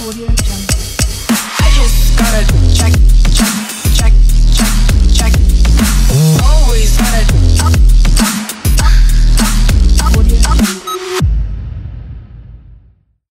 Audio Jungle.